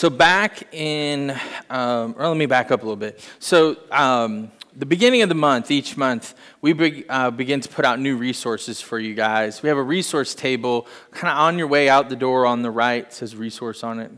So, back in, um, or let me back up a little bit. So, um, the beginning of the month, each month, we be, uh, begin to put out new resources for you guys. We have a resource table kind of on your way out the door on the right, says resource on it.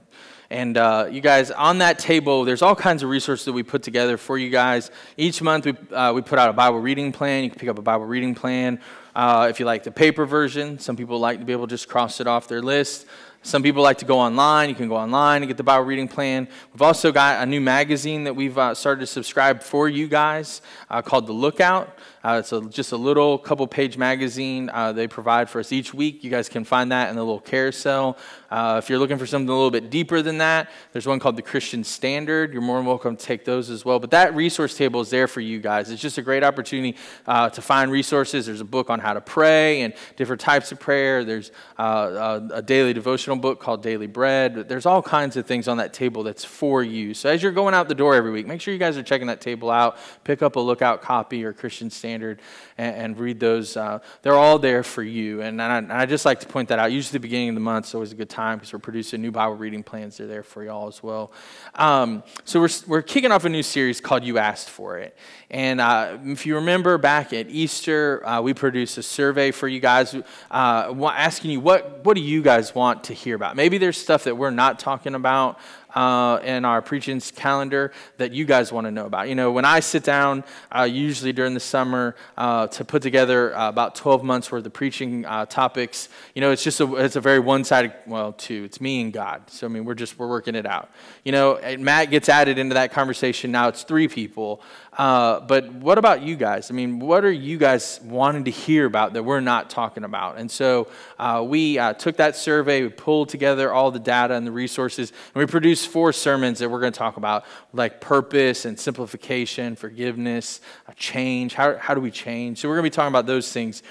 And uh, you guys, on that table, there's all kinds of resources that we put together for you guys. Each month, we, uh, we put out a Bible reading plan. You can pick up a Bible reading plan. Uh, if you like the paper version, some people like to be able to just cross it off their list. Some people like to go online. You can go online and get the Bible reading plan. We've also got a new magazine that we've uh, started to subscribe for you guys uh, called The Lookout. Uh, it's a, just a little couple page magazine uh, they provide for us each week. You guys can find that in the little carousel. Uh, if you're looking for something a little bit deeper than that, there's one called the Christian Standard. You're more than welcome to take those as well. But that resource table is there for you guys. It's just a great opportunity uh, to find resources. There's a book on how to pray and different types of prayer. There's uh, a, a daily devotional book called Daily Bread. There's all kinds of things on that table that's for you. So as you're going out the door every week, make sure you guys are checking that table out. Pick up a lookout copy or Christian Standard Standard and, and read those. Uh, they're all there for you. And I, and I, just like to point that out. Usually, the beginning of the month is always a good time because we're producing new Bible reading plans. They're there for y'all as well. Um, so, we're, we're kicking off a new series called You Asked For It. And uh, if you remember back at Easter, uh, we produced a survey for you guys uh, asking you what, what do you guys want to hear about? Maybe there's stuff that we're not talking about uh, in our preaching calendar that you guys want to know about. You know, when I sit down, uh, usually during the summer, uh, to put together uh, about 12 months worth of preaching uh, topics, you know, it's just a, it's a very one-sided, well, two, it's me and God. So, I mean, we're just, we're working it out. You know, Matt gets added into that conversation. Now it's three people. Uh, but what about you guys? I mean, what are you guys wanting to hear about that we're not talking about? And so uh, we uh, took that survey, we pulled together all the data and the resources, and we produced four sermons that we're going to talk about, like purpose and simplification, forgiveness, change. How, how do we change? So we're going to be talking about those things.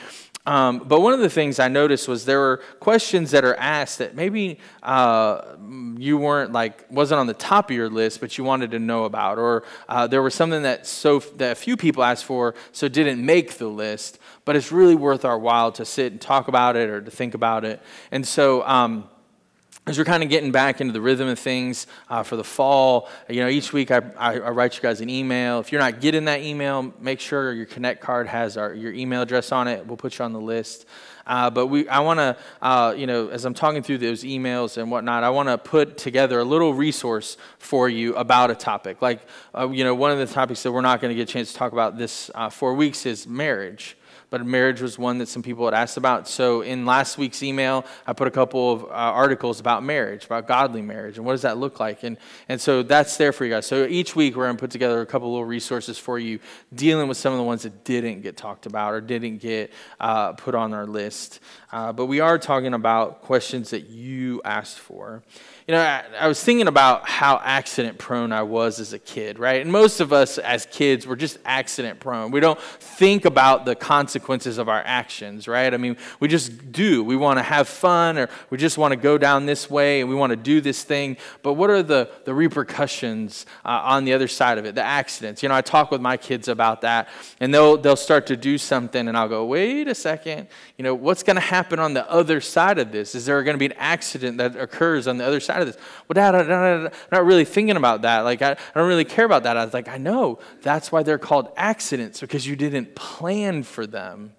Um, but one of the things I noticed was there were questions that are asked that maybe uh, you weren't like wasn't on the top of your list, but you wanted to know about, or uh, there was something that so that a few people asked for, so didn't make the list. But it's really worth our while to sit and talk about it or to think about it. And so. Um, as we're kind of getting back into the rhythm of things uh, for the fall, you know, each week I, I, I, write you guys an email. If you're not getting that email, make sure your Connect card has our, your email address on it. We'll put you on the list. Uh, but we, I want to, uh, you know, as I'm talking through those emails and whatnot, I want to put together a little resource for you about a topic. Like, uh, you know, one of the topics that we're not going to get a chance to talk about this uh, four weeks is marriage but marriage was one that some people had asked about. So in last week's email, I put a couple of uh, articles about marriage, about godly marriage, and what does that look like? And, and so that's there for you guys. So each week, we're going to put together a couple of little resources for you dealing with some of the ones that didn't get talked about or didn't get uh, put on our list. Uh, but we are talking about questions that you asked for. You know, I, I, was thinking about how accident prone I was as a kid, right? And most of us as kids, we're just accident prone. We don't think about the consequences of our actions, right? I mean, we just do. We want to have fun or we just want to go down this way and we want to do this thing. But what are the, the repercussions uh, on the other side of it, the accidents? You know, I talk with my kids about that and they'll, they'll start to do something and I'll go, wait a second, you know, what's going to happen on the other side of this? Is there going to be an accident that occurs on the other side? Side of this. Well, Dad, I'm not really thinking about that. Like, I, I don't really care about that. I was like, I know. That's why they're called accidents, because you didn't plan for them.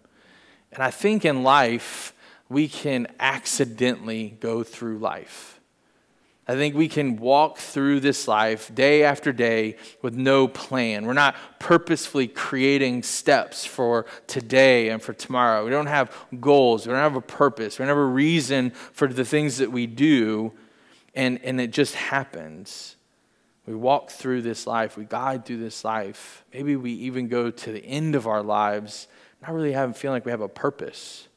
And I think in life, we can accidentally go through life. I think we can walk through this life day after day with no plan. We're not purposefully creating steps for today and for tomorrow. We don't have goals. We don't have a purpose. We don't have a reason for the things that we do and, and it just happens. We walk through this life, we guide through this life. Maybe we even go to the end of our lives, not really having feeling like we have a purpose.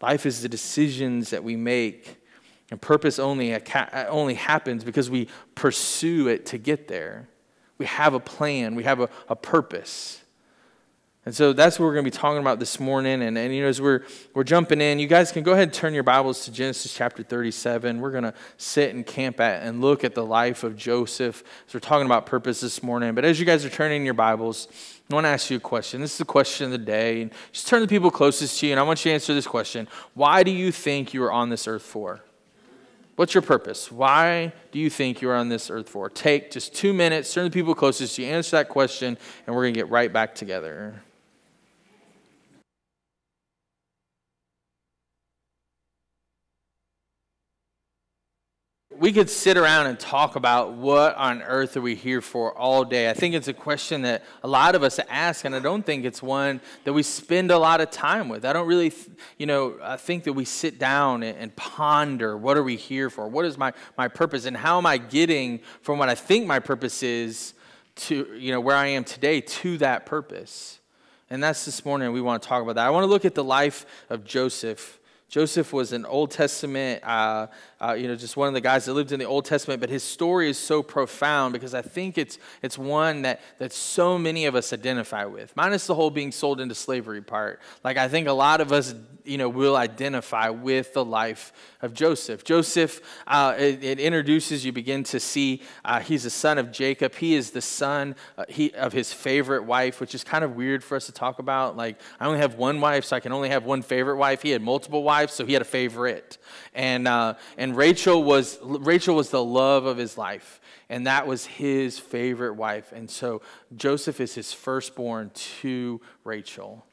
Life is the decisions that we make, and purpose only, only happens because we pursue it to get there. We have a plan, we have a, a purpose. And so that's what we're going to be talking about this morning. And, and you know, as we're, we're jumping in, you guys can go ahead and turn your Bibles to Genesis chapter 37. We're going to sit and camp at and look at the life of Joseph. So we're talking about purpose this morning. But as you guys are turning your Bibles, I want to ask you a question. This is the question of the day. And just turn to the people closest to you, and I want you to answer this question Why do you think you are on this earth for? What's your purpose? Why do you think you're on this earth for? Take just two minutes, turn to the people closest to you, answer that question, and we're going to get right back together. We could sit around and talk about what on earth are we here for all day. I think it's a question that a lot of us ask, and I don't think it's one that we spend a lot of time with. I don't really, you know, I think that we sit down and, ponder what are we here for? What is my, my purpose? And how am I getting from what I think my purpose is to, you know, where I am today to that purpose? And that's this morning we want to talk about that. I want to look at the life of Joseph. Joseph was an Old Testament, uh, uh, you know, just one of the guys that lived in the Old Testament, but his story is so profound because I think it's, it's one that, that so many of us identify with, minus the whole being sold into slavery part. Like, I think a lot of us, you know, will identify with the life of Joseph. Joseph, uh, it, it, introduces, you begin to see uh, he's the son of Jacob. He is the son uh, he, of his favorite wife, which is kind of weird for us to talk about. Like, I only have one wife, so I can only have one favorite wife. He had multiple wives wife, so he had a favorite. And, uh, and Rachel, was, Rachel was the love of his life, and that was his favorite wife. And so Joseph is his firstborn to Rachel.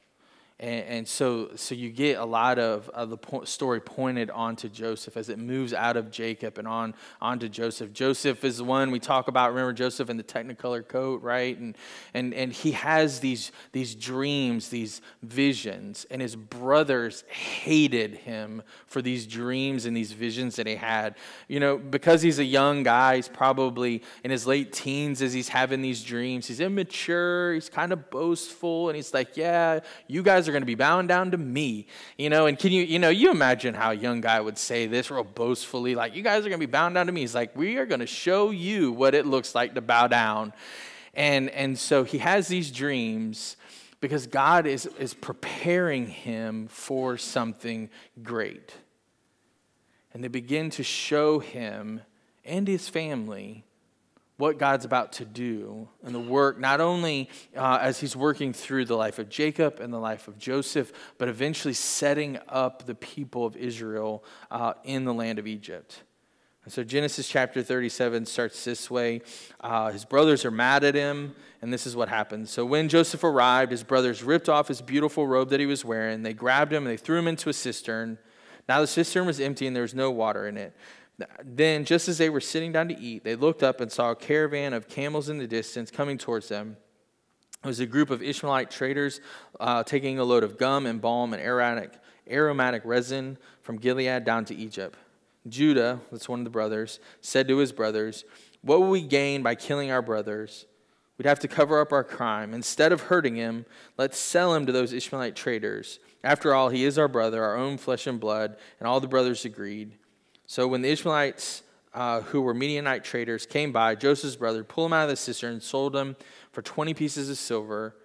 And, and, so, so you get a lot of, of the po- story pointed onto Joseph as it moves out of Jacob and on onto Joseph. Joseph is the one we talk about. Remember Joseph in the Technicolor coat, right? And, and, and he has these, these dreams, these visions, and his brothers hated him for these dreams and these visions that he had. You know, because he's a young guy, he's probably in his late teens as he's having these dreams. He's immature, he's kind of boastful, and he's like, Yeah, you guys are are going to be bowing down to me. You know, and can you, you know, you imagine how a young guy would say this real boastfully, like, you guys are going to be bowing down to me. He's like, we are going to show you what it looks like to bow down. And, and so he has these dreams because God is, is preparing him for something great. And they begin to show him and his family what God's about to do and the work, not only uh, as he's working through the life of Jacob and the life of Joseph, but eventually setting up the people of Israel uh, in the land of Egypt. And so Genesis chapter 37 starts this way. Uh, his brothers are mad at him, and this is what happens. So when Joseph arrived, his brothers ripped off his beautiful robe that he was wearing. They grabbed him and they threw him into a cistern. Now the cistern was empty and there was no water in it. Then, just as they were sitting down to eat, they looked up and saw a caravan of camels in the distance coming towards them. It was a group of Ishmaelite traders uh, taking a load of gum and balm and aromatic, aromatic resin from Gilead down to Egypt. Judah, that's one of the brothers, said to his brothers, What will we gain by killing our brothers? We'd have to cover up our crime. Instead of hurting him, let's sell him to those Ishmaelite traders. After all, he is our brother, our own flesh and blood. And all the brothers agreed. So when the Ishmaelites, uh, who were Midianite traders, came by, Joseph's brother pulled him out of the cistern and sold him for 20 pieces of silver,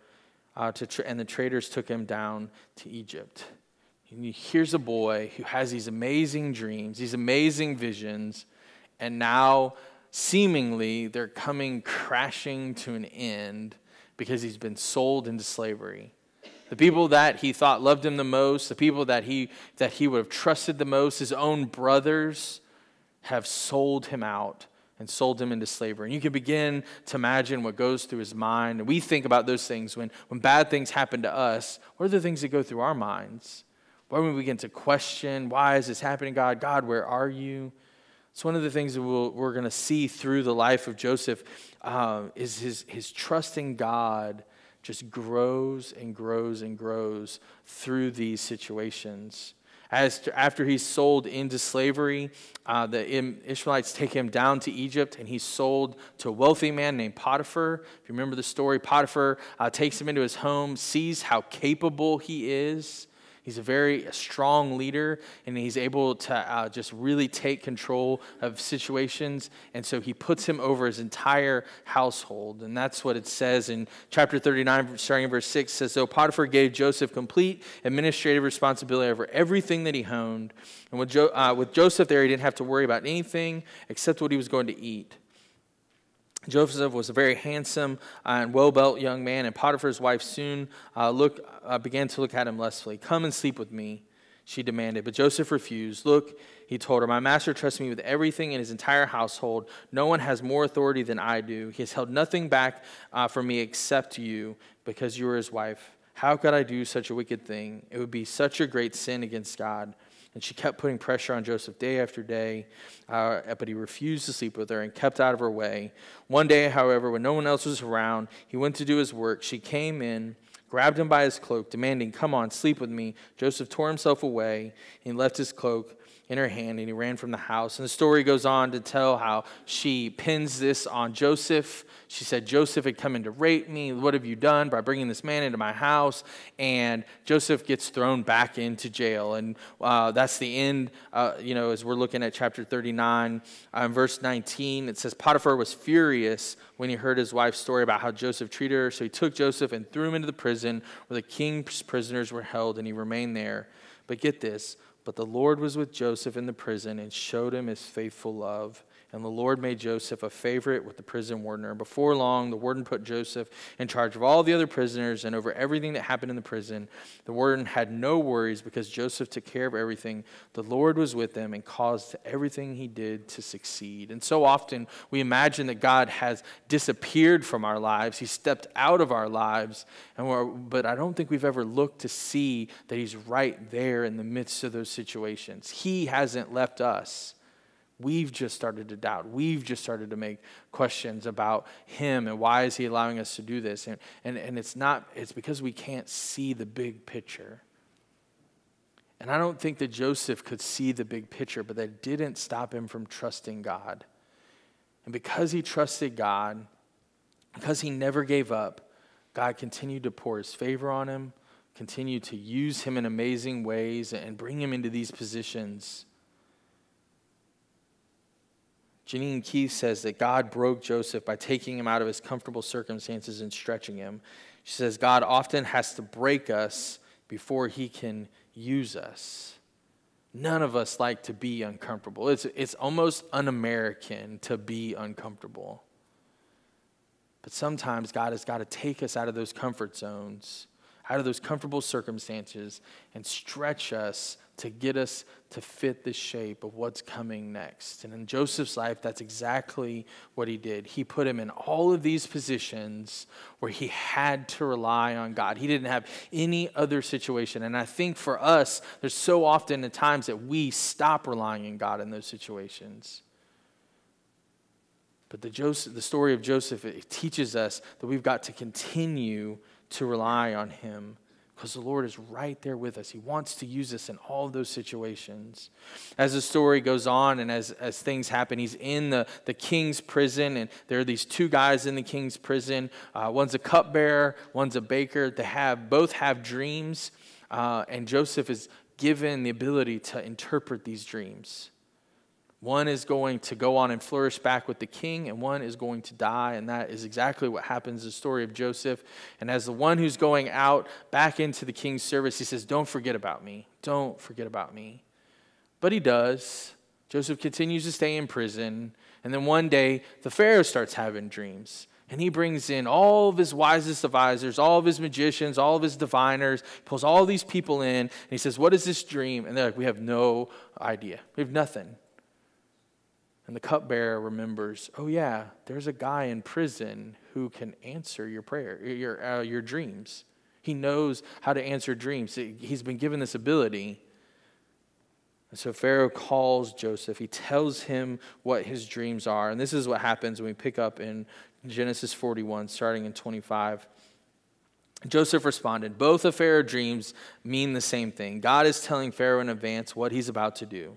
uh, to tra- and the traders took him down to Egypt. And here's a boy who has these amazing dreams, these amazing visions, and now seemingly they're coming crashing to an end because he's been sold into slavery. The people that he thought loved him the most, the people that he, that he would have trusted the most, his own brothers, have sold him out and sold him into slavery. And you can begin to imagine what goes through his mind. And we think about those things when, when bad things happen to us. What are the things that go through our minds? When we begin to question, why is this happening, God? God, where are you? It's one of the things that we we are going to see through the life of Joseph uh, is his, his trusting God just grows and grows and grows through these situations. As to, after he's sold into slavery, uh, the Ishmaelites take him down to Egypt, and he's sold to a wealthy man named Potiphar. If you remember the story, Potiphar uh, takes him into his home, sees how capable he is. He's a very strong leader, and he's able to uh, just really take control of situations. And so he puts him over his entire household. And that's what it says in chapter 39, starting in verse 6 says, So Potiphar gave Joseph complete administrative responsibility over everything that he owned. And with, jo- uh, with Joseph there, he didn't have to worry about anything except what he was going to eat. Joseph was a very handsome and well built young man, and Potiphar's wife soon uh, look, uh, began to look at him lustfully. Come and sleep with me, she demanded. But Joseph refused. Look, he told her, My master trusts me with everything in his entire household. No one has more authority than I do. He has held nothing back uh, from me except you, because you are his wife. How could I do such a wicked thing? It would be such a great sin against God. And she kept putting pressure on Joseph day after day, uh, but he refused to sleep with her and kept out of her way. One day, however, when no one else was around, he went to do his work. She came in, grabbed him by his cloak, demanding, Come on, sleep with me. Joseph tore himself away and left his cloak in her hand and he ran from the house. And the story goes on to tell how she pins this on Joseph. She said, Joseph had come in to rape me. What have you done by bringing this man into my house? And Joseph gets thrown back into jail. And uh, that's the end, uh, you know, as we're looking at chapter 39, um, verse 19. It says, Potiphar was furious when he heard his wife's story about how Joseph treated her. So he took Joseph and threw him into the prison where the king's prisoners were held, and he remained there. But get this but the Lord was with Joseph in the prison and showed him his faithful love. And the Lord made Joseph a favorite with the prison warden. Before long, the warden put Joseph in charge of all the other prisoners and over everything that happened in the prison. The warden had no worries because Joseph took care of everything. The Lord was with him and caused everything he did to succeed. And so often we imagine that God has disappeared from our lives, He stepped out of our lives. And but I don't think we've ever looked to see that He's right there in the midst of those situations. He hasn't left us. We've just started to doubt. We've just started to make questions about him and why is he allowing us to do this? And, and, and it's not, it's because we can't see the big picture. And I don't think that Joseph could see the big picture, but that didn't stop him from trusting God. And because he trusted God, because he never gave up, God continued to pour his favor on him, continued to use him in amazing ways, and bring him into these positions Janine Keith says that God broke Joseph by taking him out of his comfortable circumstances and stretching him. She says God often has to break us before he can use us. None of us like to be uncomfortable. It's, it's almost un American to be uncomfortable. But sometimes God has got to take us out of those comfort zones, out of those comfortable circumstances, and stretch us to get us to fit the shape of what's coming next. And in Joseph's life, that's exactly what he did. He put him in all of these positions where he had to rely on God. He didn't have any other situation. And I think for us, there's so often at times that we stop relying on God in those situations. But the, Joseph, the story of Joseph it teaches us that we've got to continue to rely on him because the Lord is right there with us. He wants to use us in all those situations. As the story goes on and as, as things happen, he's in the, the king's prison, and there are these two guys in the king's prison. Uh, one's a cupbearer, one's a baker. They have both have dreams, uh, and Joseph is given the ability to interpret these dreams. One is going to go on and flourish back with the king, and one is going to die. And that is exactly what happens in the story of Joseph. And as the one who's going out back into the king's service, he says, Don't forget about me. Don't forget about me. But he does. Joseph continues to stay in prison. And then one day, the Pharaoh starts having dreams. And he brings in all of his wisest advisors, all of his magicians, all of his diviners, pulls all these people in, and he says, What is this dream? And they're like, We have no idea. We have nothing. And the cupbearer remembers, oh, yeah, there's a guy in prison who can answer your prayer, your, uh, your dreams. He knows how to answer dreams. He's been given this ability. And so Pharaoh calls Joseph. He tells him what his dreams are. And this is what happens when we pick up in Genesis 41, starting in 25. Joseph responded, Both of Pharaoh's dreams mean the same thing. God is telling Pharaoh in advance what he's about to do.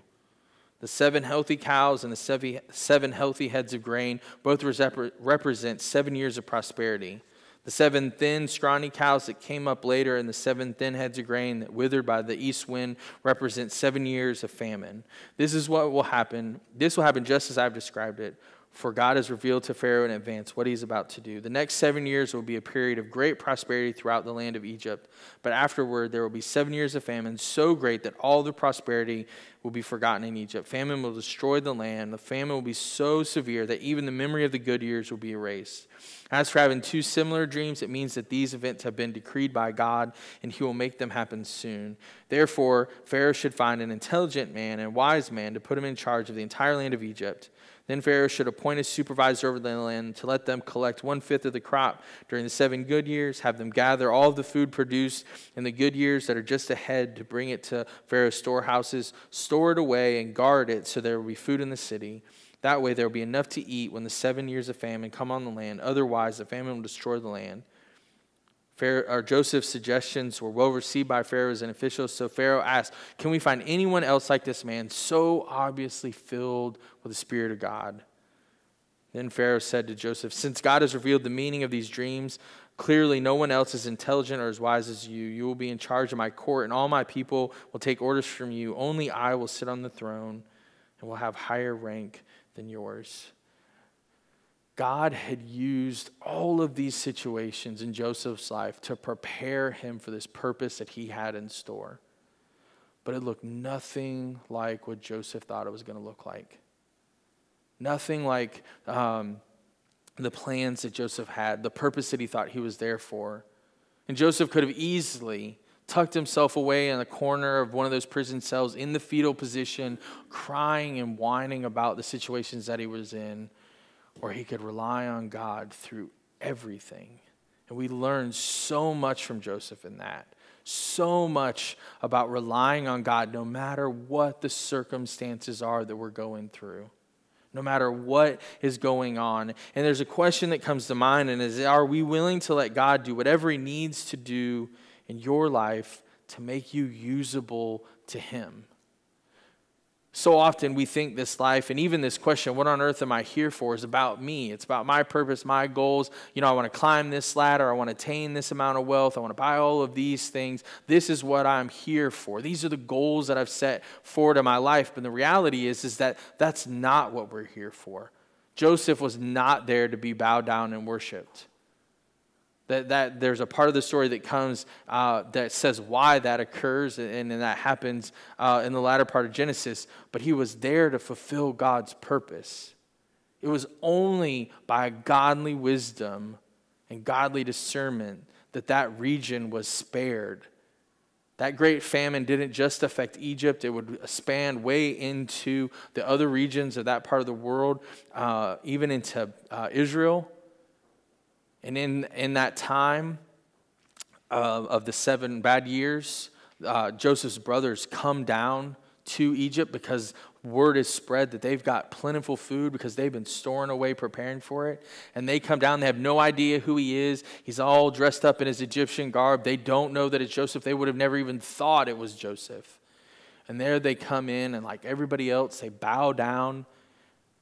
The seven healthy cows and the seven healthy heads of grain both represent seven years of prosperity. The seven thin, scrawny cows that came up later and the seven thin heads of grain that withered by the east wind represent seven years of famine. This is what will happen. This will happen just as I've described it. For God has revealed to Pharaoh in advance what he's about to do. The next seven years will be a period of great prosperity throughout the land of Egypt. But afterward, there will be seven years of famine, so great that all the prosperity will be forgotten in Egypt. Famine will destroy the land. The famine will be so severe that even the memory of the good years will be erased. As for having two similar dreams, it means that these events have been decreed by God, and he will make them happen soon. Therefore, Pharaoh should find an intelligent man and wise man to put him in charge of the entire land of Egypt. Then Pharaoh should appoint a supervisor over the land to let them collect one fifth of the crop during the seven good years, have them gather all of the food produced in the good years that are just ahead to bring it to Pharaoh's storehouses, store it away, and guard it so there will be food in the city. That way there will be enough to eat when the seven years of famine come on the land. Otherwise, the famine will destroy the land. Pharaoh, Joseph's suggestions were well received by Pharaoh's and officials, so Pharaoh asked, Can we find anyone else like this man, so obviously filled with the Spirit of God? Then Pharaoh said to Joseph, Since God has revealed the meaning of these dreams, clearly no one else is intelligent or as wise as you. You will be in charge of my court, and all my people will take orders from you. Only I will sit on the throne and will have higher rank than yours. God had used all of these situations in Joseph's life to prepare him for this purpose that he had in store. But it looked nothing like what Joseph thought it was going to look like. Nothing like um, the plans that Joseph had, the purpose that he thought he was there for. And Joseph could have easily tucked himself away in the corner of one of those prison cells in the fetal position, crying and whining about the situations that he was in or he could rely on God through everything. And we learn so much from Joseph in that. So much about relying on God no matter what the circumstances are that we're going through, no matter what is going on. And there's a question that comes to mind, and is are we willing to let God do whatever he needs to do in your life to make you usable to him? So often we think this life and even this question, what on earth am I here for, is about me. It's about my purpose, my goals. You know, I want to climb this ladder. I want to attain this amount of wealth. I want to buy all of these things. This is what I'm here for. These are the goals that I've set forward in my life. But the reality is, is that that's not what we're here for. Joseph was not there to be bowed down and worshiped. That, that there's a part of the story that comes uh, that says why that occurs, and, and that happens uh, in the latter part of Genesis. But he was there to fulfill God's purpose. It was only by godly wisdom and godly discernment that that region was spared. That great famine didn't just affect Egypt, it would span way into the other regions of that part of the world, uh, even into uh, Israel. And in, in that time uh, of the seven bad years, uh, Joseph's brothers come down to Egypt because word is spread that they've got plentiful food because they've been storing away, preparing for it. And they come down, they have no idea who he is. He's all dressed up in his Egyptian garb. They don't know that it's Joseph. They would have never even thought it was Joseph. And there they come in, and like everybody else, they bow down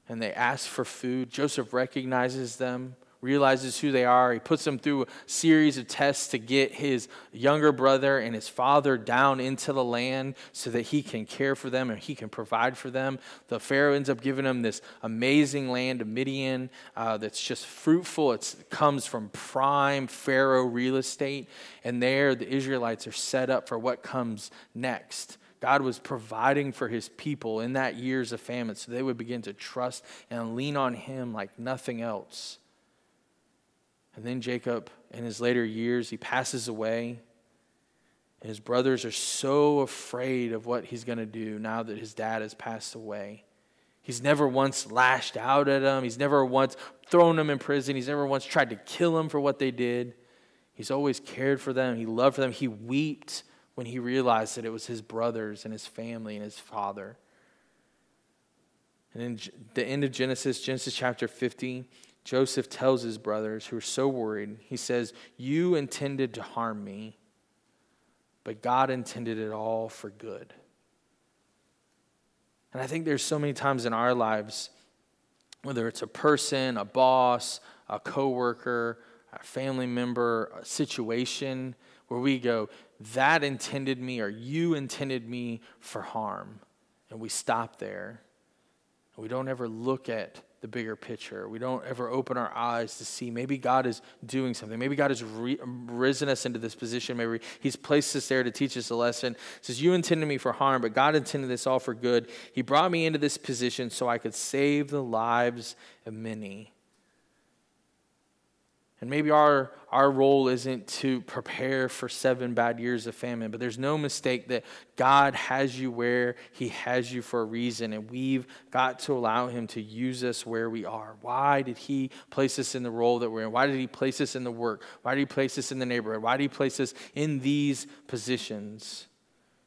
and they ask for food. Joseph recognizes them realizes who they are. He puts them through a series of tests to get his younger brother and his father down into the land so that he can care for them and he can provide for them. The Pharaoh ends up giving them this amazing land of Midian uh, that's just fruitful. It's, it comes from prime Pharaoh real estate. And there, the Israelites are set up for what comes next. God was providing for his people in that years of famine so they would begin to trust and lean on him like nothing else. And then Jacob, in his later years, he passes away. And his brothers are so afraid of what he's going to do now that his dad has passed away. He's never once lashed out at them. He's never once thrown them in prison. He's never once tried to kill them for what they did. He's always cared for them. He loved for them. He wept when he realized that it was his brothers and his family and his father. And in the end of Genesis, Genesis chapter 50, Joseph tells his brothers, who are so worried, he says, You intended to harm me, but God intended it all for good. And I think there's so many times in our lives, whether it's a person, a boss, a coworker, a family member, a situation where we go, that intended me or you intended me for harm. And we stop there. And we don't ever look at the bigger picture. We don't ever open our eyes to see maybe God is doing something. Maybe God has re- risen us into this position. Maybe He's placed us there to teach us a lesson. He says, You intended me for harm, but God intended this all for good. He brought me into this position so I could save the lives of many. And maybe our, our role isn't to prepare for seven bad years of famine, but there's no mistake that God has you where He has you for a reason, and we've got to allow Him to use us where we are. Why did He place us in the role that we're in? Why did He place us in the work? Why did He place us in the neighborhood? Why did He place us in these positions?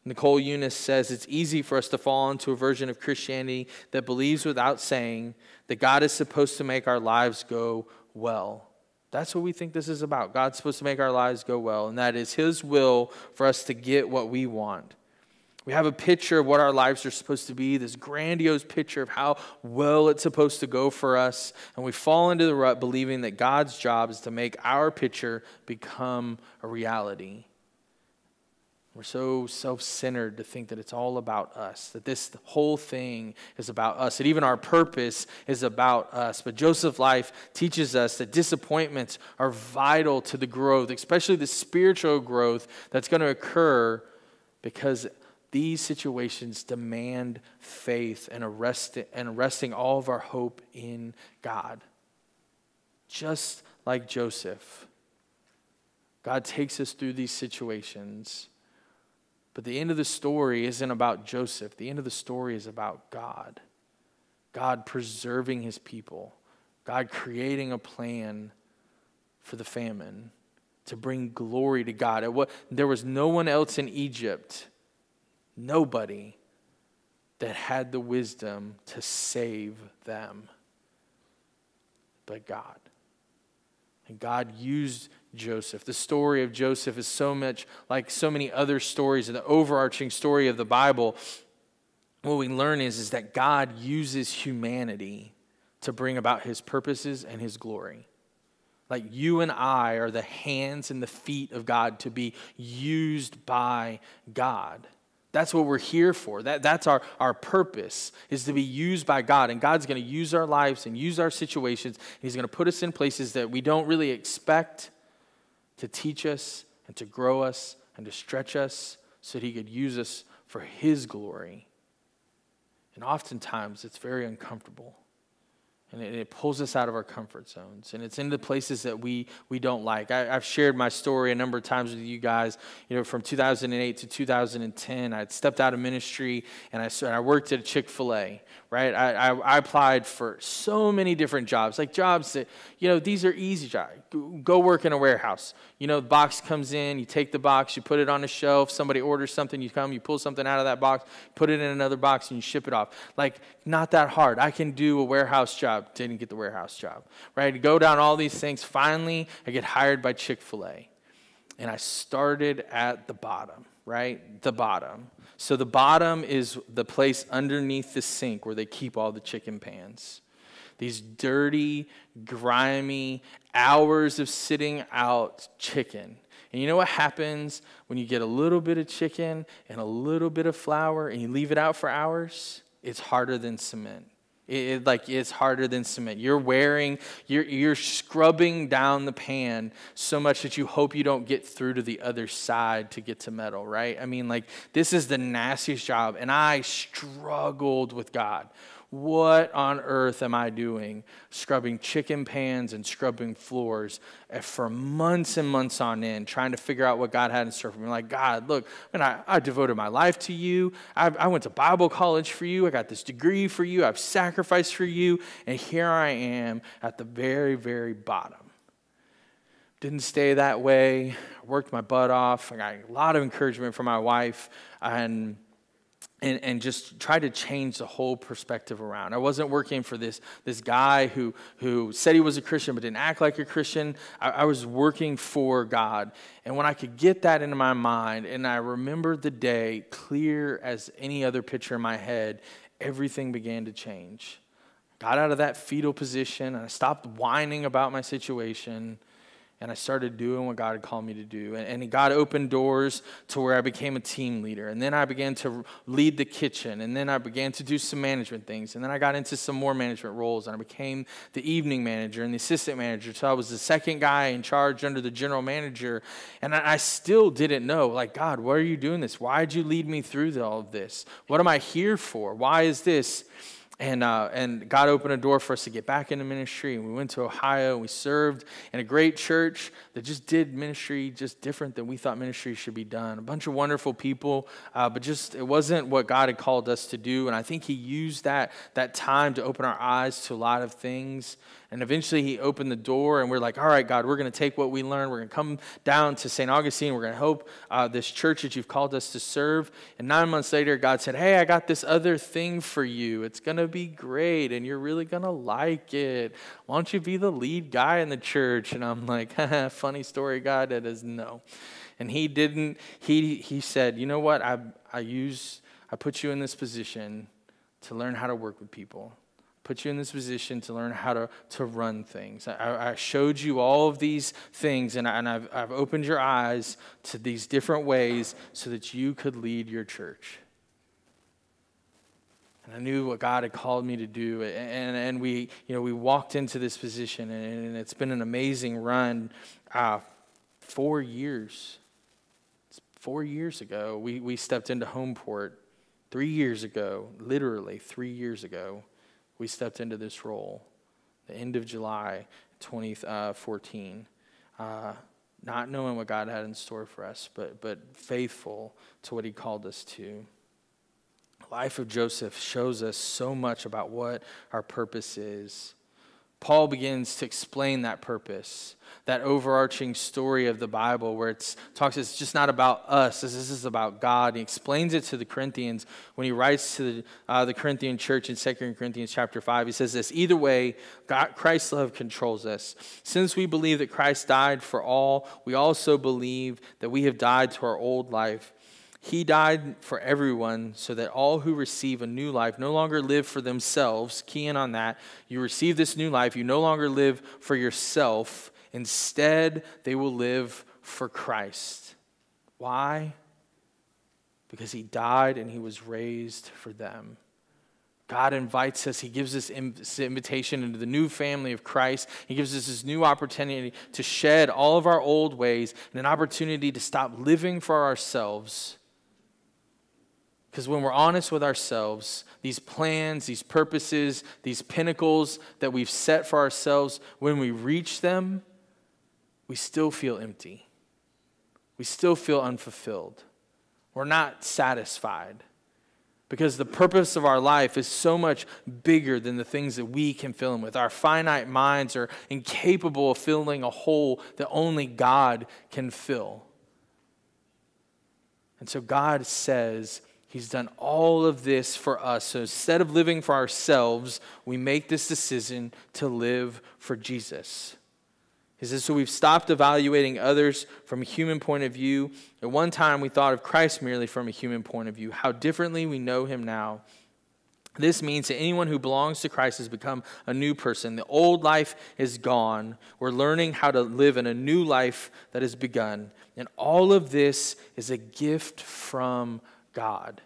Nicole Unice says it's easy for us to fall into a version of Christianity that believes without saying that God is supposed to make our lives go well. That's what we think this is about. God's supposed to make our lives go well, and that is His will for us to get what we want. We have a picture of what our lives are supposed to be, this grandiose picture of how well it's supposed to go for us, and we fall into the rut believing that God's job is to make our picture become a reality. We're so self centered to think that it's all about us, that this whole thing is about us, that even our purpose is about us. But Joseph's life teaches us that disappointments are vital to the growth, especially the spiritual growth that's going to occur because these situations demand faith and, arrest, and resting all of our hope in God. Just like Joseph, God takes us through these situations but the end of the story isn't about Joseph. The end of the story is about God. God preserving his people, God creating a plan for the famine to bring glory to God. What, there was no one else in Egypt, nobody, that had the wisdom to save them but God. And God used Joseph. The story of Joseph is so much like so many other stories, and the overarching story of the Bible. What we learn is, is that God uses humanity to bring about his purposes and his glory. Like you and I are the hands and the feet of God to be used by God. That's what we're here for. That, that's our, our purpose, is to be used by God. And God's going to use our lives and use our situations. He's going to put us in places that we don't really expect to teach us and to grow us and to stretch us so that He could use us for His glory. And oftentimes it's very uncomfortable. And it, pulls us out of our comfort zones. And it's into the places that we, we don't like. I, have shared my story a number of times with you guys. You know, from 2008 to 2010, I stepped out of ministry and I, and I worked at a Chick fil A, right? I, I, I, applied for so many different jobs, like jobs that, you know, these are easy jobs. Go work in a warehouse. You know, the box comes in, you take the box, you put it on a shelf, somebody orders something, you come, you pull something out of that box, put it in another box, and you ship it off. Like, not that hard. I can do a warehouse job. Didn't get the warehouse job, right? Go down all these things. Finally, I get hired by Chick fil A. And I started at the bottom, right? The bottom. So the bottom is the place underneath the sink where they keep all the chicken pans. These dirty, grimy hours of sitting out chicken. And you know what happens when you get a little bit of chicken and a little bit of flour and you leave it out for hours? It's harder than cement. It, it, like it's harder than cement. You're wearing, you're, you're scrubbing down the pan so much that you hope you don't get through to the other side to get to metal, right? I mean, like this is the nastiest job, and I struggled with God. What on earth am I doing scrubbing chicken pans and scrubbing floors eh, for months and months on end, trying to figure out what God had in store for me? Like, God, look, man, I, I devoted my life to you. I, I went to Bible college for you. I got this degree for you. I've sacrificed for you. And here I am at the very, very bottom didn't stay that way. I worked my butt off. I got a lot of encouragement from my wife. And and, and just try to change the whole perspective around. I wasn't working for this, this guy who, who said he was a Christian but didn't act like a Christian. I, I was working for God. And when I could get that into my mind, and I remembered the day clear as any other picture in my head, everything began to change. Got out of that fetal position, and I stopped whining about my situation, and I started doing what God had called me to do. And, and, God opened doors to where I became a team leader. And then I began to lead the kitchen. And then I began to do some management things. And then I got into some more management roles. And I became the evening manager and the assistant manager. So I was the second guy in charge under the general manager. And I, I still didn't know, like, God, why are you doing this? Why did you lead me through all of this? What am I here for? Why is this? And, uh, and God opened a door for us to get back into ministry. And we went to Ohio and we served in a great church that just did ministry just different than we thought ministry should be done. A bunch of wonderful people, uh, but just it wasn't what God had called us to do. And I think He used that, that time to open our eyes to a lot of things. And eventually he opened the door, and we're like, all right, God, we're going to take what we learned. We're going to come down to St. Augustine. We're going to help uh, this church that you've called us to serve. And nine months later, God said, hey, I got this other thing for you. It's going to be great, and you're really going to like it. Why don't you be the lead guy in the church? And I'm like, funny story, God. That is no. And he didn't, he, he said, you know what? I, I use, I put you in this position to learn how to work with people put you in this position to learn how to, to run things. I, I showed you all of these things, and, I, and I've, I've opened your eyes to these different ways so that you could lead your church. And I knew what God had called me to do. And, and we, you know, we walked into this position, and it's been an amazing run. Uh, four years. Four years ago, we, we stepped into Homeport. Three years ago, literally three years ago, we stepped into this role, the end of July 2014, uh, not knowing what God had in store for us, but, but faithful to what He called us to. Life of Joseph shows us so much about what our purpose is. Paul begins to explain that purpose, that overarching story of the Bible where it talks, it's just not about us, this is about God. He explains it to the Corinthians when he writes to the, uh, the Corinthian church in 2 Corinthians chapter 5. He says this Either way, God, Christ's love controls us. Since we believe that Christ died for all, we also believe that we have died to our old life. He died for everyone so that all who receive a new life no longer live for themselves. Key in on that. You receive this new life, you no longer live for yourself. Instead, they will live for Christ. Why? Because he died and he was raised for them. God invites us. He gives us this invitation into the new family of Christ. He gives us this new opportunity to shed all of our old ways and an opportunity to stop living for ourselves because when we're honest with ourselves, these plans, these purposes, these pinnacles that we've set for ourselves, when we reach them, we still feel empty. We still feel unfulfilled. We're not satisfied because the purpose of our life is so much bigger than the things that we can fill in with. Our finite minds are incapable of filling a hole that only God can fill. And so God says, He's done all of this for us. So instead of living for ourselves, we make this decision to live for Jesus. He says, so we've stopped evaluating others from a human point of view. At one time, we thought of Christ merely from a human point of view. How differently we know him now. This means that anyone who belongs to Christ has become a new person. The old life is gone. We're learning how to live in a new life that has begun. And all of this is a gift from God.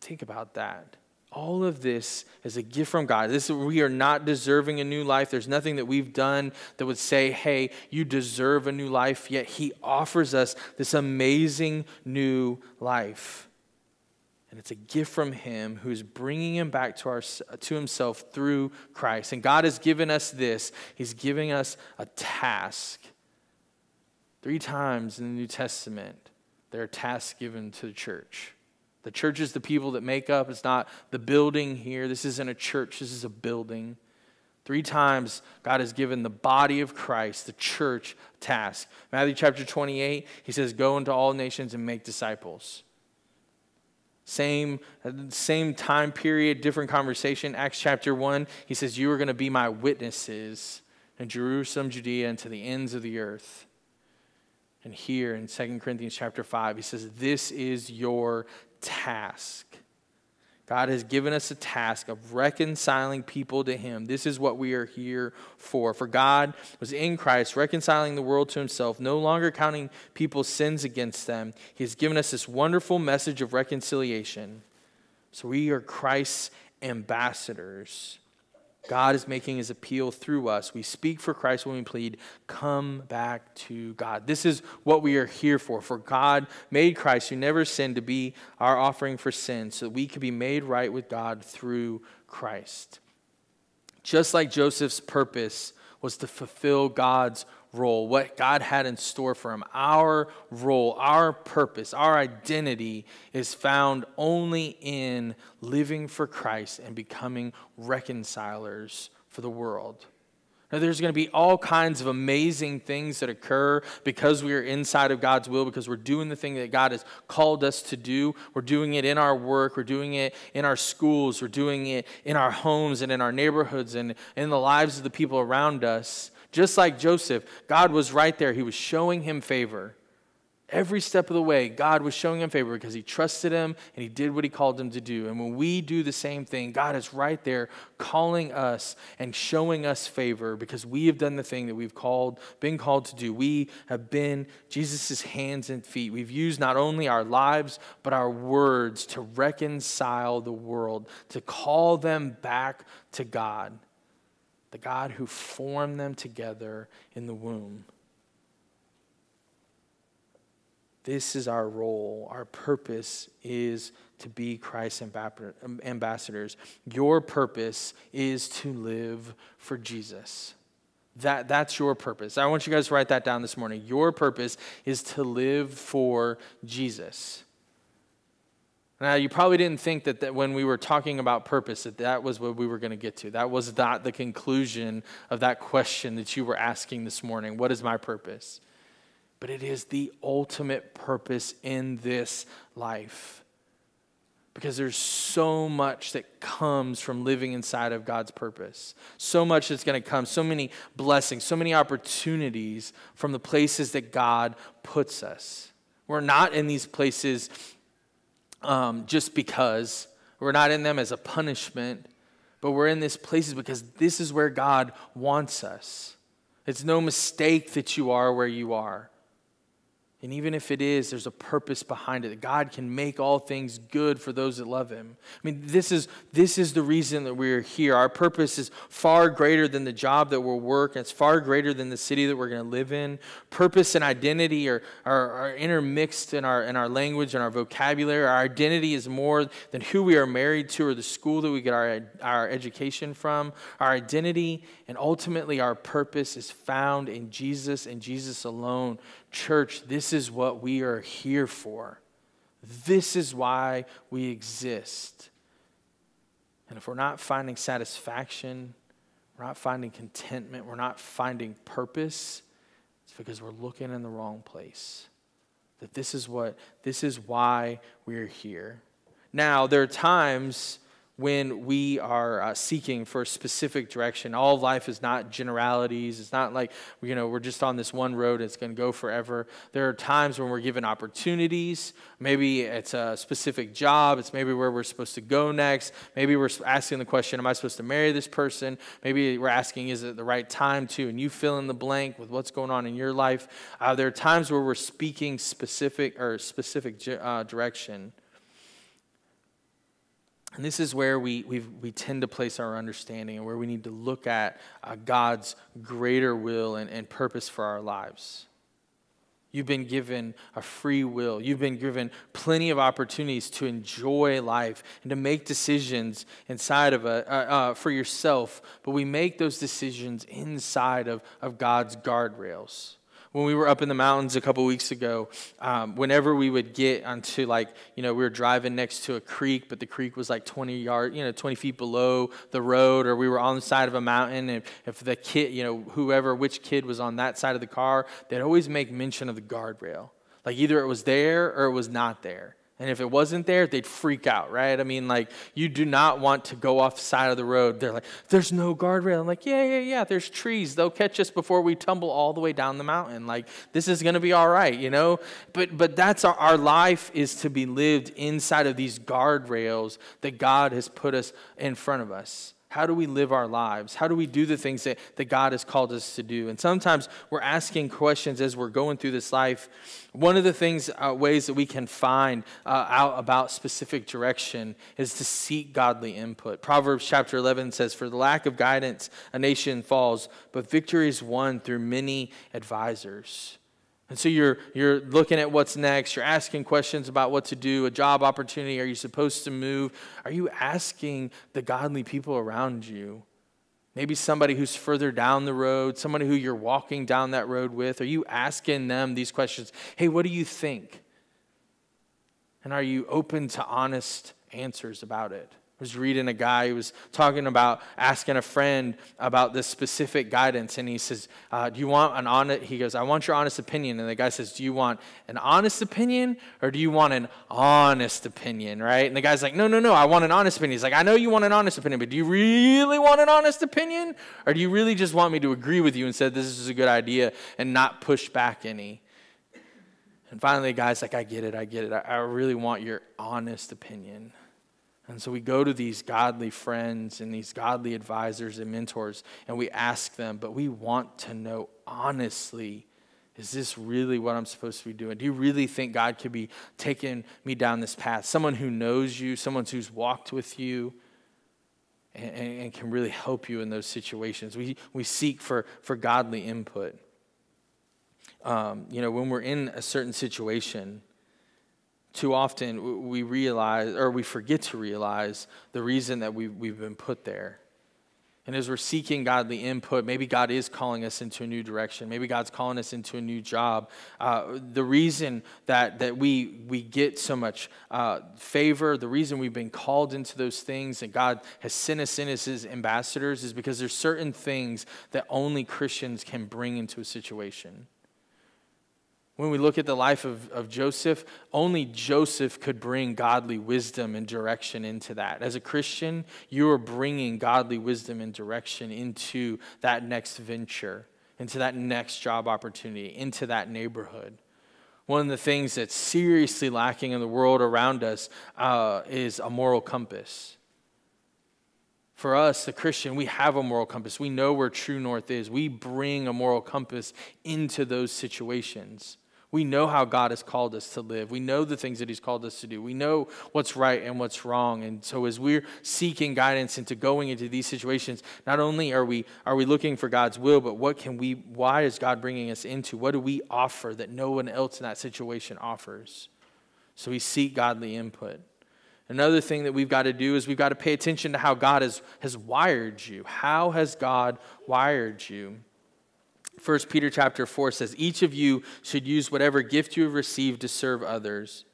Think about that. All of this is a gift from God. This we are not deserving a new life. There's nothing that we've done that would say, "Hey, you deserve a new life." Yet he offers us this amazing new life. And it's a gift from him who's bringing him back to, our, to himself through Christ. And God has given us this. He's giving us a task. Three times in the New Testament, there are tasks given to the church. The church is the people that make up. It's not the building here. This isn't a church, this is a building. Three times God has given the body of Christ, the church, task. Matthew chapter 28, he says, Go into all nations and make disciples. Same, same time period, different conversation. Acts chapter 1, he says, You are going to be my witnesses in Jerusalem, Judea, and to the ends of the earth. And here in 2 Corinthians chapter 5, he says, This is your task. God has given us a task of reconciling people to Him. This is what we are here for. For God was in Christ, reconciling the world to Himself, no longer counting people's sins against them. He has given us this wonderful message of reconciliation. So we are Christ's ambassadors. God is making his appeal through us. We speak for Christ when we plead, come back to God. This is what we are here for. For God made Christ, who never sinned, to be our offering for sin, so that we could be made right with God through Christ. Just like Joseph's purpose was to fulfill God's role, what God had in store for him. Our role, our purpose, our identity is found only in living for Christ and becoming reconcilers for the world. Now, there's going to be all kinds of amazing things that occur because we are inside of God's will, because we're doing the thing that God has called us to do. We're doing it in our work, we're doing it in our schools, we're doing it in our homes and in our neighborhoods and in the lives of the people around us. Just like Joseph, God was right there. He was showing him favor. Every step of the way, God was showing him favor because he trusted him and he did what he called him to do. And when we do the same thing, God is right there calling us and showing us favor because we have done the thing that we've called, been called to do. We have been Jesus' hands and feet. We've used not only our lives, but our words to reconcile the world, to call them back to God the God who formed them together in the womb. This is our role. Our purpose is to be Christ's ambassadors. Your purpose is to live for Jesus. That, that's your purpose. I want you guys to write that down this morning. Your purpose is to live for Jesus. Now, you probably didn't think that, that when we were talking about purpose, that that was what we were going to get to. That was not the conclusion of that question that you were asking this morning. What is my purpose? But it is the ultimate purpose in this life. Because there's so much that comes from living inside of God's purpose. So much that's going to come, so many blessings, so many opportunities from the places that God puts us. We're not in these places um, just because. We're not in them as a punishment, but we're in these places because this is where God wants us. It's no mistake that you are where you are. And even if it is, there's a purpose behind it. God can make all things good for those that love him. I mean, this is, this is the reason that we're here. Our purpose is far greater than the job that we'll work, and it's far greater than the city that we're going to live in. Purpose and identity are, are, are intermixed in our, in our language and our vocabulary. Our identity is more than who we are married to or the school that we get our, our education from. Our identity and ultimately our purpose is found in Jesus and Jesus alone. Church, this is what we are here for. This is why we exist. And if we're not finding satisfaction, we're not finding contentment, we're not finding purpose, it's because we're looking in the wrong place. That this is what this is why we're here. Now, there are times when we are uh, seeking for a specific direction. All life is not generalities. It's not like, you know, we're just on this one road, it's going to go forever. There are times when we're given opportunities. Maybe it's a specific job, it's maybe where we're supposed to go next. Maybe we're asking the question, Am I supposed to marry this person? Maybe we're asking, Is it the right time to? And you fill in the blank with what's going on in your life. Uh, there are times where we're speaking specific or specific uh, direction. And this is where we, we tend to place our understanding and where we need to look at uh, God's greater will and, and purpose for our lives. You've been given a free will. You've been given plenty of opportunities to enjoy life and to make decisions inside of a, uh, uh, for yourself. But we make those decisions inside of, of God's guardrails when we were up in the mountains a couple weeks ago, um, whenever we would get onto like, you know, we were driving next to a creek, but the creek was like 20 yard, you know, 20 feet below the road, or we were on the side of a mountain, and if the kid, you know, whoever, which kid was on that side of the car, they'd always make mention of the guardrail. Like either it was there or it was not there. And if it wasn't there, they'd freak out, right? I mean, like, you do not want to go off the side of the road. They're like, there's no guardrail. I'm like, yeah, yeah, yeah, there's trees. They'll catch us before we tumble all the way down the mountain. Like, this is going to be all right, you know? But, but that's our, our life is to be lived inside of these guardrails that God has put us in front of us. How do we live our lives? How do we do the things that, that God has called us to do? And sometimes we're asking questions as we're going through this life. One of the things, uh, ways that we can find uh, out about specific direction is to seek godly input. Proverbs chapter 11 says, For the lack of guidance, a nation falls, but victory is won through many advisors. And so you're, you're looking at what's next. You're asking questions about what to do, a job opportunity. Are you supposed to move? Are you asking the godly people around you? Maybe somebody who's further down the road, somebody who you're walking down that road with. Are you asking them these questions? Hey, what do you think? And are you open to honest answers about it? Was reading a guy who was talking about asking a friend about this specific guidance and he says uh, do you want an honest he goes i want your honest opinion and the guy says do you want an honest opinion or do you want an honest opinion? Right? And the guy's like no no no i want an honest opinion. He's like i know you want an honest opinion but do you really want an honest opinion or do you really just want me to agree with you and say this is a good idea and not push back any? And finally the guy's like i get it i get it. I, I really want your honest opinion and so we go to these godly friends and these godly advisors and mentors and we ask them, but we want to know honestly is this really what I'm supposed to be doing? Do you really think God could be taking me down this path? Someone who knows you, someone who's walked with you, and, and can really help you in those situations. We, we seek for, for godly input. Um, you know, when we're in a certain situation, too often we realize or we forget to realize the reason that we've, we've been put there. And as we're seeking godly input, maybe God is calling us into a new direction. Maybe God's calling us into a new job. Uh, the reason that, that we, we get so much uh, favor, the reason we've been called into those things and God has sent us in as his ambassadors is because there's certain things that only Christians can bring into a situation. When we look at the life of, of Joseph, only Joseph could bring godly wisdom and direction into that. As a Christian, you are bringing godly wisdom and direction into that next venture, into that next job opportunity, into that neighborhood. One of the things that's seriously lacking in the world around us uh, is a moral compass. For us, the Christian, we have a moral compass. We know where true north is. We bring a moral compass into those situations. We know how God has called us to live. We know the things that He's called us to do. We know what's right and what's wrong. And so, as we're seeking guidance into going into these situations, not only are we are we looking for God's will, but what can we? Why is God bringing us into? What do we offer that no one else in that situation offers? So we seek godly input. Another thing that we've got to do is we've got to pay attention to how God has, has wired you. How has God wired you? 1 Peter chapter 4 says, Each of you should use whatever gift you have received to serve others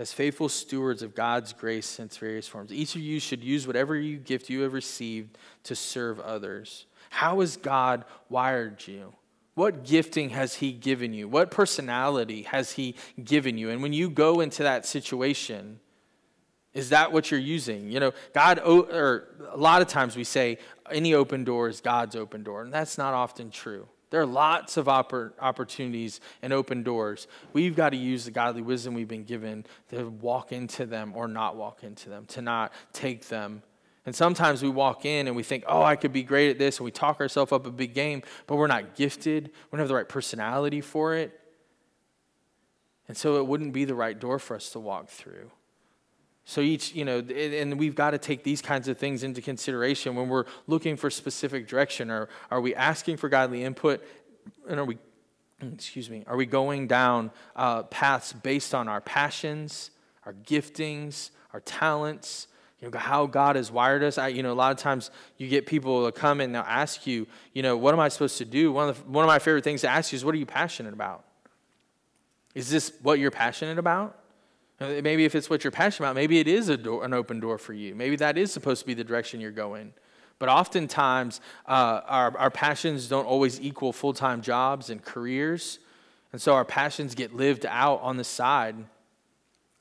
as faithful stewards of God's grace in its various forms. Each of you should use whatever you gift you have received to serve others. How has God wired you? What gifting has He given you? What personality has He given you? And when you go into that situation, is that what you're using? You know, God, or a lot of times we say any open door is God's open door, and that's not often true. There are lots of oppor- opportunities and open doors. We've got to use the godly wisdom we've been given to walk into them or not walk into them, to not take them. And sometimes we walk in and we think, oh, I could be great at this, and we talk ourselves up a big game, but we're not gifted. We don't have the right personality for it. And so it wouldn't be the right door for us to walk through. So each, you know, and we've got to take these kinds of things into consideration when we're looking for specific direction. Are, are we asking for godly input? And are we, excuse me, are we going down uh, paths based on our passions, our giftings, our talents, you know, how God has wired us. I, you know, a lot of times you get people to come and they'll ask you, you know, what am I supposed to do? One of, the, one of my favorite things to ask you is, what are you passionate about? Is this what you're passionate about? Uh, maybe if it's what you're passionate about, maybe it is a door, an open door for you. Maybe that is supposed to be the direction you're going. But oftentimes, uh, our, our passions don't always equal full time jobs and careers. And so our passions get lived out on the side.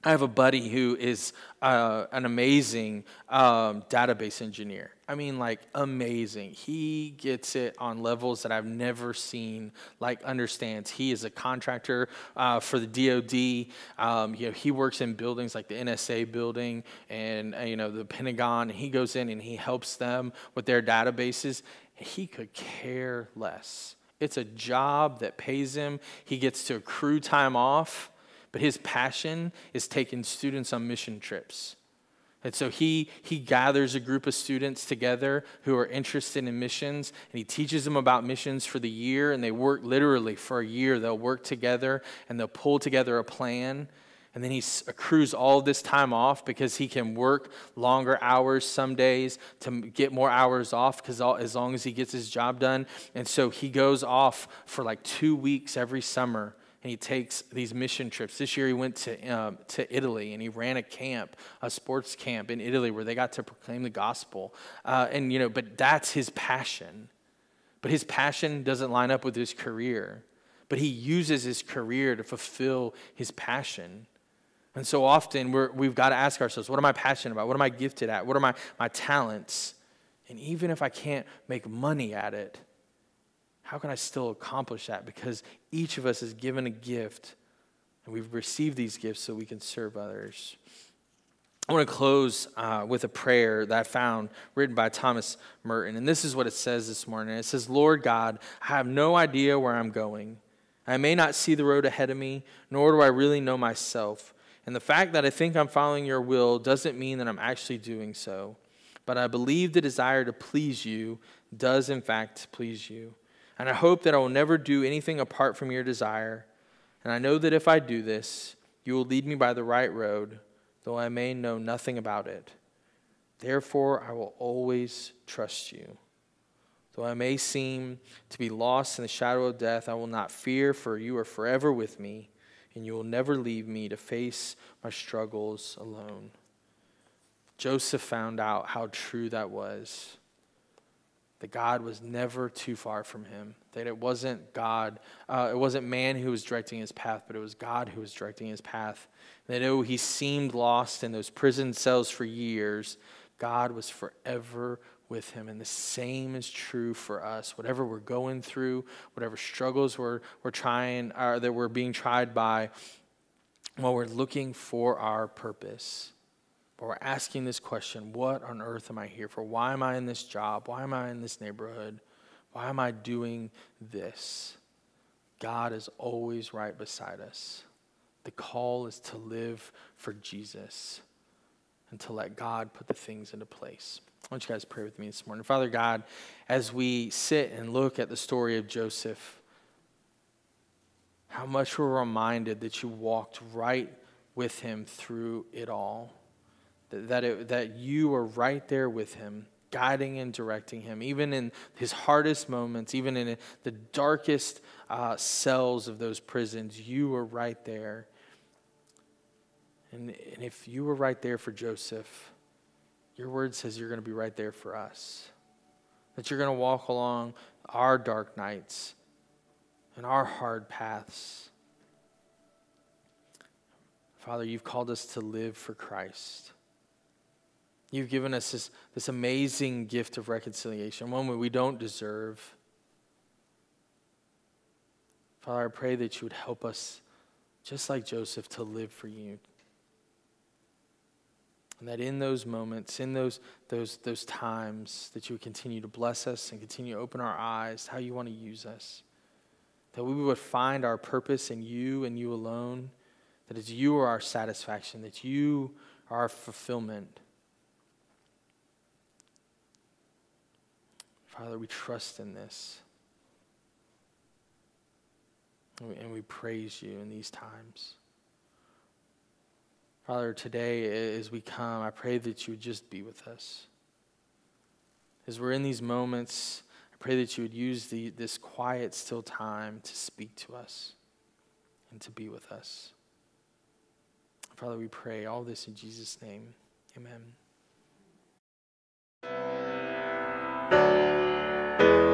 I have a buddy who is uh, an amazing um, database engineer. I mean, like, amazing. He gets it on levels that I've never seen, like, understands. He is a contractor uh, for the DoD. Um, you know, he works in buildings like the NSA building and, uh, you know, the Pentagon. He goes in and he helps them with their databases. He could care less. It's a job that pays him, he gets to accrue time off but his passion is taking students on mission trips. And so he, he gathers a group of students together who are interested in missions, and he teaches them about missions for the year, and they work literally for a year. They'll work together and they'll pull together a plan. And then he accrues all this time off because he can work longer hours some days to get more hours off because as long as he gets his job done. And so he goes off for like two weeks every summer and he takes these mission trips. This year he went to, um, to Italy and he ran a camp, a sports camp in Italy where they got to proclaim the gospel. Uh, and, you know, but that's his passion. But his passion doesn't line up with his career. But he uses his career to fulfill his passion. And so often we have got to ask ourselves, what am I passionate about? What am I gifted at? What are my, my talents? And even if I can't make money at it, how can I still accomplish that? Because each of us is given a gift, and we've received these gifts so we can serve others. I want to close uh, with a prayer that I found written by Thomas Merton. And this is what it says this morning it says, Lord God, I have no idea where I'm going. I may not see the road ahead of me, nor do I really know myself. And the fact that I think I'm following your will doesn't mean that I'm actually doing so. But I believe the desire to please you does, in fact, please you. And I hope that I will never do anything apart from your desire. And I know that if I do this, you will lead me by the right road, though I may know nothing about it. Therefore, I will always trust you. Though I may seem to be lost in the shadow of death, I will not fear, for you are forever with me, and you will never leave me to face my struggles alone. Joseph found out how true that was that God was never too far from him, that it wasn't God, uh, it wasn't man who was directing his path, but it was God who was directing his path. That though he seemed lost in those prison cells for years, God was forever with him. And the same is true for us. Whatever we're going through, whatever struggles we're, we're trying, or uh, that we're being tried by, while we're looking for our purpose but we're asking this question what on earth am I here for? Why am I in this job? Why am I in this neighborhood? Why am I doing this? God is always right beside us. The call is to live for Jesus and to let God put the things into place. I want you guys to pray with me this morning. Father God, as we sit and look at the story of Joseph, how much we're reminded that you walked right with him through it all that, it, that you are right there with him, guiding and directing him, even in his hardest moments, even in the darkest uh, cells of those prisons, you are right there. And, and if you were right there for Joseph, your word says you're going to be right there for us. That you're going to walk along our dark nights and our hard paths. Father, you've called us to live for Christ. You've given us this, this amazing gift of reconciliation, one we don't deserve. Father, I pray that you would help us, just like Joseph, to live for you. And that in those moments, in those, those, those times, that you would continue to bless us and continue to open our eyes how you want to use us. That we would find our purpose in you and you alone. That it's you are our satisfaction, that you are our fulfillment. Father, we trust in this. And we praise you in these times. Father, today as we come, I pray that you would just be with us. As we're in these moments, I pray that you would use the, this quiet, still time to speak to us and to be with us. Father, we pray all this in Jesus' name. Amen. Thank you.